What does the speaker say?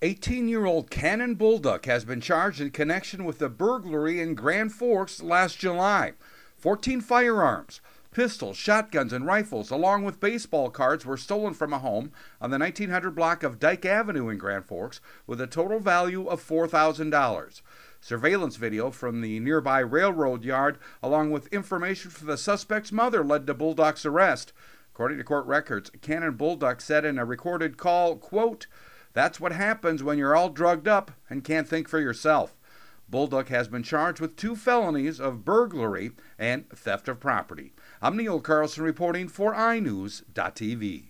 18 year old Kannon Bolduc has been charged in connection with the burglary in Grand Forks last July. 14 firearms, pistols, shotguns, and rifles, along with baseball cards, were stolen from a home on the 1900 block of Dyke Avenue in Grand Forks with a total value of $4,000. Surveillance video from the nearby railroad yard, along with information from the suspect's mother, led to Bolduc's arrest. According to court records, Kannon Bolduc said in a recorded call, quote, That's what happens when you're all drugged up and can't think for yourself. Bolduc has been charged with two felonies of burglary and theft of property. I'm Neil Carlson reporting for iNewZ.TV.